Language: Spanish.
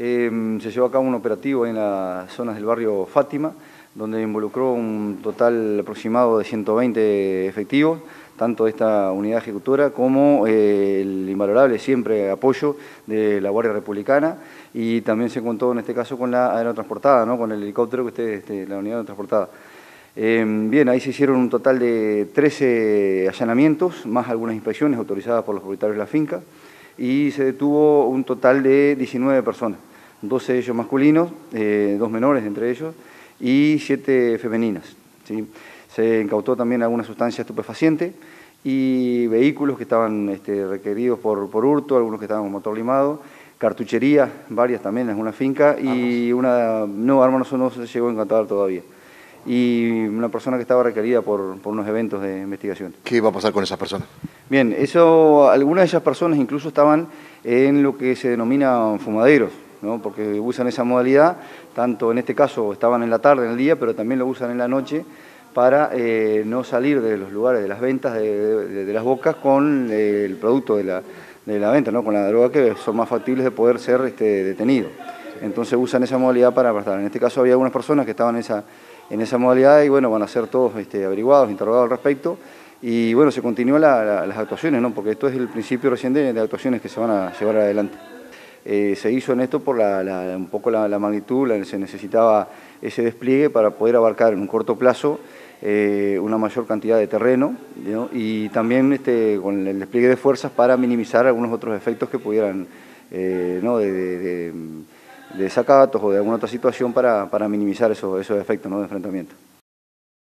Em, se llevó a cabo un operativo en las zonas del barrio Fátima, donde involucró un total aproximado de 120 efectivos, tanto de esta unidad ejecutora como eh, el invalorable siempre apoyo de la Guardia Republicana y también se contó en este caso con la aerotransportada, ¿no? con el helicóptero que usted, este, la unidad aerotransportada. Em, bien, ahí se hicieron un total de 13 allanamientos, más algunas inspecciones autorizadas por los propietarios de la finca, y se detuvo un total de 19 personas. 12 de ellos masculinos, eh, dos menores entre ellos, y siete femeninas. ¿sí? Se incautó también alguna sustancia estupefaciente y vehículos que estaban este, requeridos por, por hurto, algunos que estaban con motor limado, cartuchería, varias también en una finca, y una, no, armas no se llegó a incautar todavía. Y una persona que estaba requerida por, por unos eventos de investigación. ¿Qué va a pasar con esas personas? Bien, eso, algunas de esas personas incluso estaban en lo que se denomina fumaderos, porque usan esa modalidad, tanto en este caso estaban en la tarde, en el día, pero también lo usan en la noche para eh, no salir de los lugares de las ventas de, las bocas con eh, el producto de la, venta, ¿no? con la droga que son más factibles de poder ser este, detenidos. Entonces usan esa modalidad para arrestar. En este caso había algunas personas que estaban en esa, en esa modalidad y bueno, van a ser todos este, averiguados, interrogados al respecto. Y bueno, se continúan las actuaciones, ¿no? porque esto es el principio recién de actuaciones que se van a llevar adelante. Eh, se hizo en esto por un poco la, magnitud, se necesitaba ese despliegue para poder abarcar en un corto plazo eh, una mayor cantidad de terreno y también este, con el despliegue de fuerzas para minimizar algunos otros efectos que pudieran, eh, de, desacatos o de alguna otra situación para, minimizar esos, esos efectos de enfrentamiento.